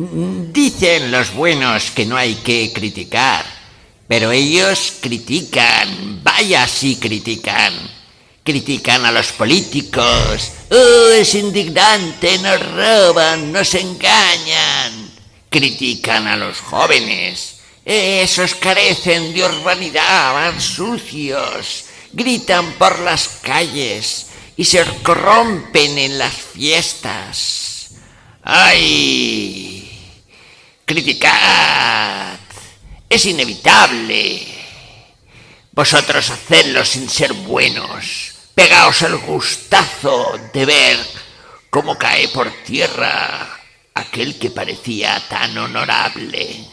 Dicen los buenos que no hay que criticar, pero ellos critican, vaya si critican. Critican a los políticos. ¡Oh, es indignante! Nos roban, nos engañan. Critican a los jóvenes. Esos carecen de urbanidad, van sucios. Gritan por las calles y se corrompen en las fiestas. ¡Ay! Es inevitable. Vosotros hacedlo sin ser buenos. Pegaos el gustazo de ver cómo cae por tierra aquel que parecía tan honorable.